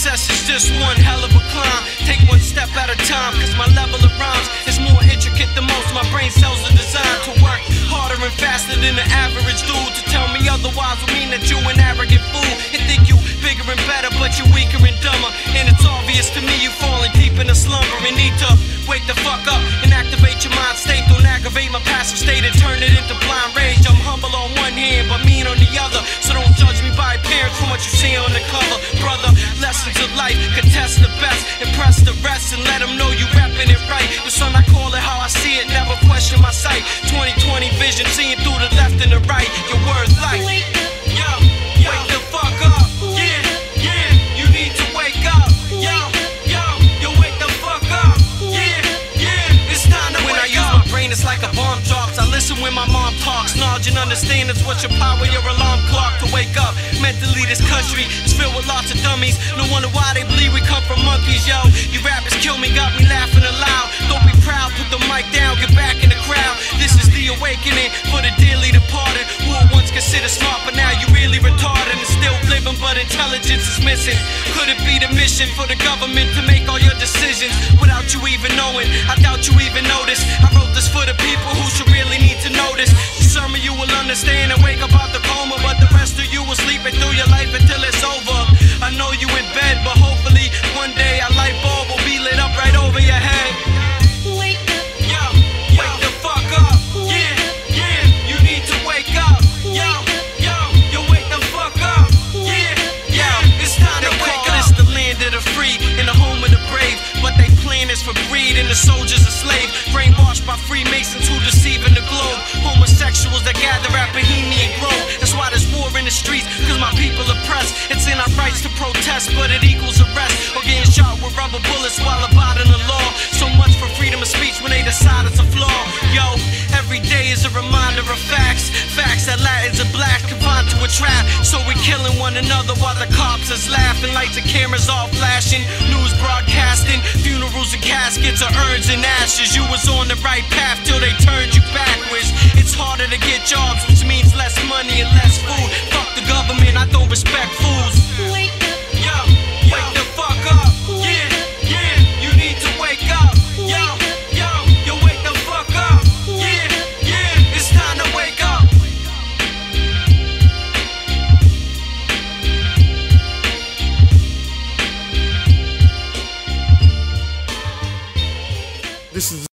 just one hell of a climb. Take one step at a time, cause my level of rhymes is more intricate than most. My brain cells are designed to work harder and faster than the average dude. To tell me otherwise would mean that you an arrogant fool. And think you bigger and better, but you're weaker and dumber. And it's obvious to me you're falling deep in a slumber and need to wake the fuck up impress the and let them know you rapping it right. The son, I call it how I see it, never question my sight. 2020 vision, seeing through the left and the right. Your words life. Yo, wake the fuck up. Yeah, yeah, you need to wake up. Yo, yo, yo, wake the fuck up. Yeah, yeah, it's time to when wake I use my brain, it's like a bomb drops. I listen when my mom talks. Knowledge and understanding is what your power, your alarm clock to wake up. Mentally, this country is filled with lots of dummies. No wonder why they believe we the for the dearly departed who were once considered smart, but now you really retarded and still living, but intelligence is missing. Could it be the mission for the government to make all your decisions without you even knowing? I doubt you even notice. I wrote this for the people who should really need to this. Some of you will understand the soldiers are slave. Brainwashed by Freemasons who deceive in the globe. Homosexuals that gather at Bohemian Grove. That's why there's war in the streets, cause my people oppressed. It's in our rights to protest, but it equals arrest or getting shot with rubber bullets while abiding the law. So much for killing one another while the cops is laughing. Lights and cameras all flashing. News broadcasting. Funerals and caskets are urns and ashes. You was on the right path till they turned you backwards. It's harder to get jobs, which means less money and This is